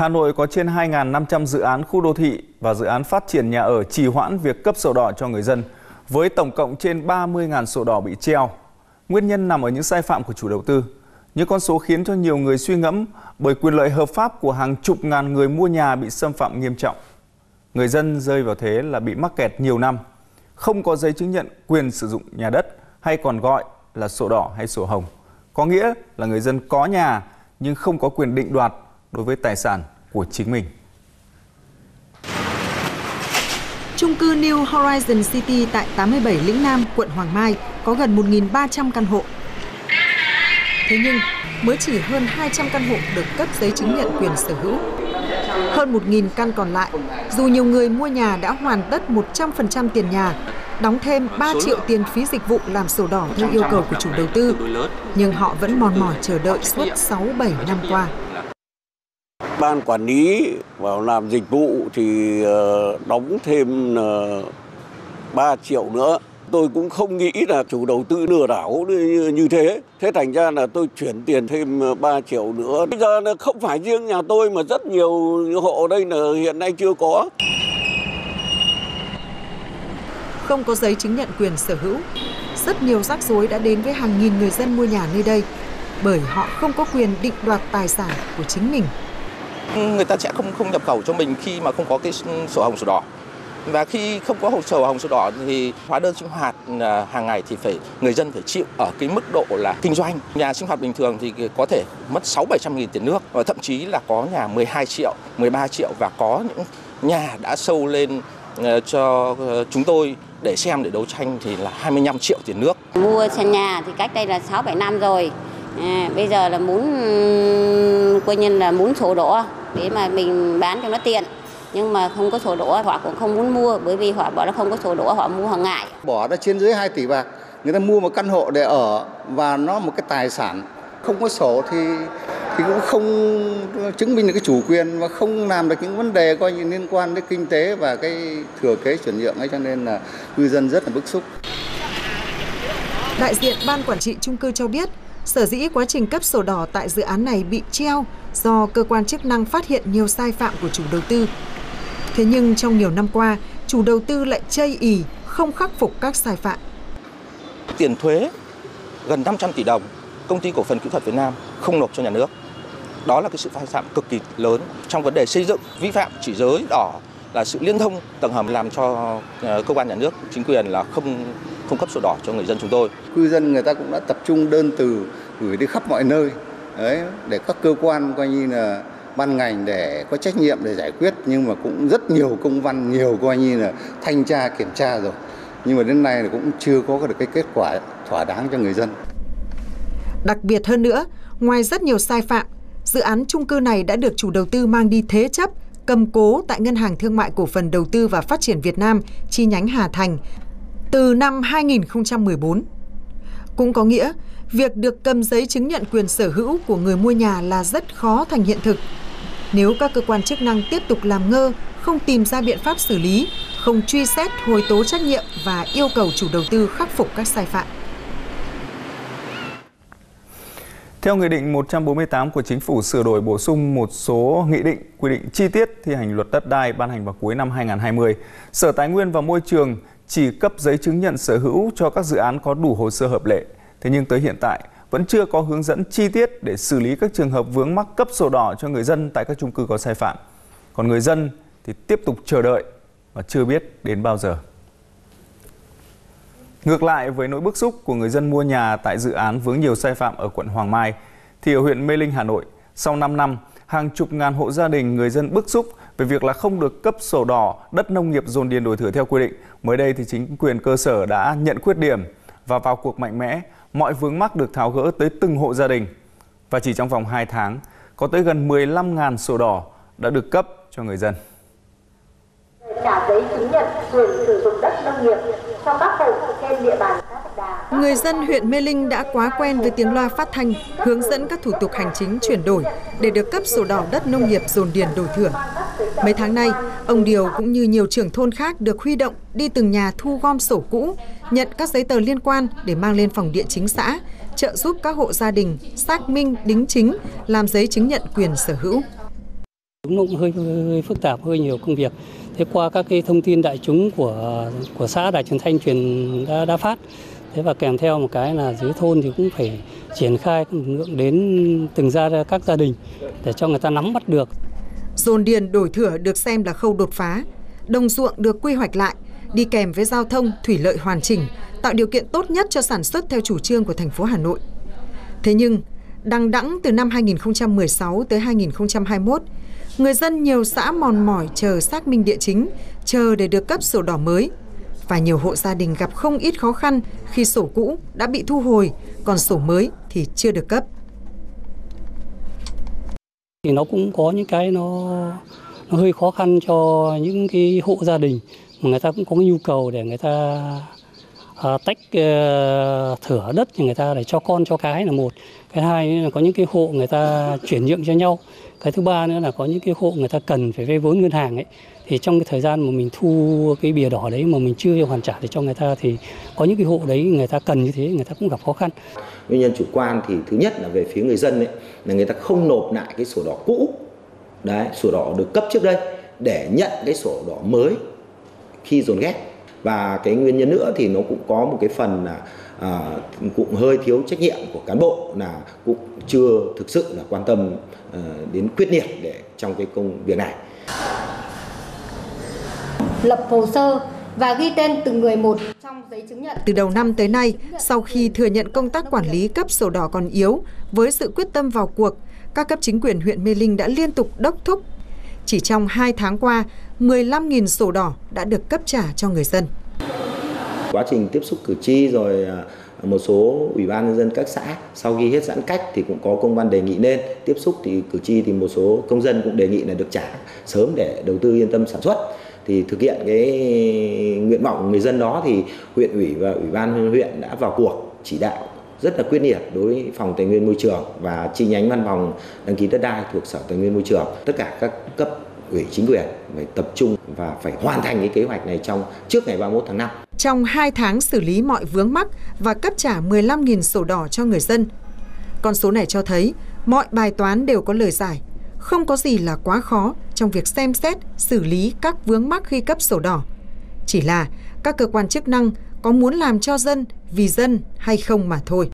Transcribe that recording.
Hà Nội có trên 2.500 dự án khu đô thị và dự án phát triển nhà ở trì hoãn việc cấp sổ đỏ cho người dân, với tổng cộng trên 30.000 sổ đỏ bị treo. Nguyên nhân nằm ở những sai phạm của chủ đầu tư. Những con số khiến cho nhiều người suy ngẫm bởi quyền lợi hợp pháp của hàng chục ngàn người mua nhà bị xâm phạm nghiêm trọng. Người dân rơi vào thế là bị mắc kẹt nhiều năm, không có giấy chứng nhận quyền sử dụng nhà đất hay còn gọi là sổ đỏ hay sổ hồng. Có nghĩa là người dân có nhà nhưng không có quyền định đoạt đối với tài sản của chính mình. Trung cư New Horizon City tại 87 Lĩnh Nam, quận Hoàng Mai có gần 1.300 căn hộ. Thế nhưng, mới chỉ hơn 200 căn hộ được cấp giấy chứng nhận quyền sở hữu. Hơn 1.000 căn còn lại, dù nhiều người mua nhà đã hoàn tất 100% tiền nhà, đóng thêm 3 triệu tiền phí dịch vụ làm sổ đỏ theo yêu cầu của chủ đầu tư, nhưng họ vẫn mòn mỏi chờ đợi suốt 6-7 năm qua. Ban quản lý vào làm dịch vụ thì ờ, đóng thêm ờ, 3 triệu nữa. Tôi cũng không nghĩ là chủ đầu tư lừa đảo như thế. Thế thành ra là tôi chuyển tiền thêm ờ, 3 triệu nữa. Bây giờ là không phải riêng nhà tôi mà rất nhiều hộ đây là hiện nay chưa có. Không có giấy chứng nhận quyền sở hữu. Rất nhiều rắc rối đã đến với hàng nghìn người dân mua nhà nơi đây bởi họ không có quyền định đoạt tài sản của chính mình người ta sẽ không không nhập khẩu cho mình khi mà không có cái sổ hồng sổ đỏ. Và khi không có hồ sổ hồng sổ đỏ thì hóa đơn sinh hoạt à, hàng ngày thì phải người dân phải chịu ở cái mức độ là kinh doanh. Nhà sinh hoạt bình thường thì có thể mất 6 700 nghìn tiền nước và thậm chí là có nhà 12 triệu 13 triệu và có những nhà đã sâu lên à, cho à, chúng tôi để xem để đấu tranh thì là 25 triệu tiền nước. Mua sân nhà thì cách đây là 6 7 năm rồi. À, bây giờ là muốn coi như là muốn sổ đỏ để mà mình bán cho nó tiện. Nhưng mà không có sổ đỏ họ cũng không muốn mua bởi vì họ bảo là không có sổ đỏ họ mua họ ngại. Bỏ ra trên dưới 2 tỷ bạc người ta mua một căn hộ để ở và nó một cái tài sản. Không có sổ thì thì cũng không chứng minh được cái chủ quyền và không làm được những vấn đề coi như liên quan đến kinh tế và cái thừa kế chuyển nhượng ấy cho nên là cư dân rất là bức xúc. Đại diện ban quản trị trung cư cho biết Sở dĩ quá trình cấp sổ đỏ tại dự án này bị treo do cơ quan chức năng phát hiện nhiều sai phạm của chủ đầu tư. Thế nhưng trong nhiều năm qua, chủ đầu tư lại chây ì không khắc phục các sai phạm. Tiền thuế gần 500 tỷ đồng, công ty cổ phần kỹ thuật Việt Nam không nộp cho nhà nước. Đó là cái sự sai phạm cực kỳ lớn trong vấn đề xây dựng vi phạm chỉ giới đỏ là sự liên thông tầng hầm làm cho ờ, cơ quan nhà nước chính quyền là không không cấp sổ đỏ cho người dân chúng tôi. Cư dân người ta cũng đã tập trung đơn từ gửi đi khắp mọi nơi để các cơ quan coi như là ban ngành để có trách nhiệm để giải quyết nhưng mà cũng rất nhiều công văn nhiều coi như là thanh tra kiểm tra rồi nhưng mà đến nay là cũng chưa có được cái kết quả thỏa đáng cho người dân. Đặc biệt hơn nữa, ngoài rất nhiều sai phạm, dự án chung cư này đã được chủ đầu tư mang đi thế chấp, cầm cố tại Ngân hàng Thương mại Cổ phần Đầu tư và Phát triển Việt Nam chi nhánh Hà Thành từ năm 2014. Cũng có nghĩa, việc được cầm giấy chứng nhận quyền sở hữu của người mua nhà là rất khó thành hiện thực. Nếu các cơ quan chức năng tiếp tục làm ngơ, không tìm ra biện pháp xử lý, không truy xét hồi tố trách nhiệm và yêu cầu chủ đầu tư khắc phục các sai phạm. Theo Nghị định 148 của Chính phủ sửa đổi bổ sung một số nghị định quy định chi tiết thi hành luật đất đai ban hành vào cuối năm 2020, Sở Tài nguyên và Môi trường chỉ cấp giấy chứng nhận sở hữu cho các dự án có đủ hồ sơ hợp lệ. Thế nhưng tới hiện tại vẫn chưa có hướng dẫn chi tiết để xử lý các trường hợp vướng mắc cấp sổ đỏ cho người dân tại các chung cư có sai phạm. Còn người dân thì tiếp tục chờ đợi và chưa biết đến bao giờ. Ngược lại với nỗi bức xúc của người dân mua nhà tại dự án vướng nhiều sai phạm ở quận Hoàng Mai, thì ở huyện Mê Linh, Hà Nội, sau 5 năm, hàng chục ngàn hộ gia đình người dân bức xúc về việc là không được cấp sổ đỏ đất nông nghiệp dồn điền đổi thửa theo quy định. Mới đây thì chính quyền cơ sở đã nhận khuyết điểm và vào cuộc mạnh mẽ, mọi vướng mắc được tháo gỡ tới từng hộ gia đình. Và chỉ trong vòng 2 tháng, có tới gần 15.000 sổ đỏ đã được cấp cho người dân. Trả giấy chứng nhận quyền sử dụng đất nông nghiệp cho các hộ trên địa bàn Người dân huyện Mê Linh đã quá quen với tiếng loa phát thanh, hướng dẫn các thủ tục hành chính chuyển đổi để được cấp sổ đỏ đất nông nghiệp dồn điền đổi thửa. Mấy tháng nay, ông Điều cũng như nhiều trưởng thôn khác được huy động đi từng nhà thu gom sổ cũ, nhận các giấy tờ liên quan để mang lên phòng địa chính xã, trợ giúp các hộ gia đình xác minh đính chính, làm giấy chứng nhận quyền sở hữu. Đúng cũng hơi, hơi phức tạp, hơi nhiều công việc. Thế qua các cái thông tin đại chúng của của xã Đài Truyền Thanh truyền đã, đã phát. Thế và kèm theo một cái là dưới thôn thì cũng phải triển khai lực lượng đến từng gia các gia đình để cho người ta nắm bắt được. Dồn điền đổi thửa được xem là khâu đột phá. Đồng ruộng được quy hoạch lại, đi kèm với giao thông, thủy lợi hoàn chỉnh, tạo điều kiện tốt nhất cho sản xuất theo chủ trương của thành phố Hà Nội. Thế nhưng, đằng đẵng từ năm 2016 tới 2021, người dân nhiều xã mòn mỏi chờ xác minh địa chính, chờ để được cấp sổ đỏ mới. Và nhiều hộ gia đình gặp không ít khó khăn khi sổ cũ đã bị thu hồi, còn sổ mới thì chưa được cấp. Thì nó cũng có những cái nó nó hơi khó khăn cho những cái hộ gia đình mà người ta cũng có nhu cầu để người ta Ờ, tách ờ, thửa đất thì người ta để cho con, cho cái là một. Cái hai là có những cái hộ người ta chuyển nhượng cho nhau. Cái thứ ba nữa là có những cái hộ người ta cần phải vay vốn ngân hàng ấy. Thì trong cái thời gian mà mình thu cái bìa đỏ đấy mà mình chưa hoàn trả để cho người ta thì có những cái hộ đấy người ta cần như thế, người ta cũng gặp khó khăn. Nguyên nhân chủ quan thì thứ nhất là về phía người dân ấy, là người ta không nộp lại cái sổ đỏ cũ. Đấy, sổ đỏ được cấp trước đây để nhận cái sổ đỏ mới khi dồn ghép và cái nguyên nhân nữa thì nó cũng có một cái phần là à, cũng hơi thiếu trách nhiệm của cán bộ là cũng chưa thực sự là quan tâm à, đến quyết liệt để trong cái công việc này lập hồ sơ và ghi tên từng người một trong giấy chứng nhận. Từ đầu năm tới nay, sau khi thừa nhận công tác quản lý cấp sổ đỏ còn yếu, với sự quyết tâm vào cuộc, các cấp chính quyền huyện Mê Linh đã liên tục đốc thúc. Chỉ trong 2 tháng qua, 15.000 sổ đỏ đã được cấp trả cho người dân. Quá trình tiếp xúc cử tri rồi à, một số ủy ban nhân dân các xã sau khi hết giãn cách thì cũng có công văn đề nghị nên tiếp xúc thì cử tri thì một số công dân cũng đề nghị là được trả sớm để đầu tư yên tâm sản xuất thì thực hiện cái nguyện vọng của người dân đó thì huyện ủy và ủy ban huyện đã vào cuộc chỉ đạo rất là quyết liệt đối với phòng tài nguyên môi trường và chi nhánh văn phòng đăng ký đất đai thuộc sở tài nguyên môi trường tất cả các cấp ủy chính quyền phải tập trung và phải hoàn thành cái kế hoạch này trong trước ngày 31 tháng 5. Trong 2 tháng xử lý mọi vướng mắc và cấp trả 15.000 sổ đỏ cho người dân. Con số này cho thấy mọi bài toán đều có lời giải, không có gì là quá khó trong việc xem xét, xử lý các vướng mắc khi cấp sổ đỏ. Chỉ là các cơ quan chức năng có muốn làm cho dân vì dân hay không mà thôi.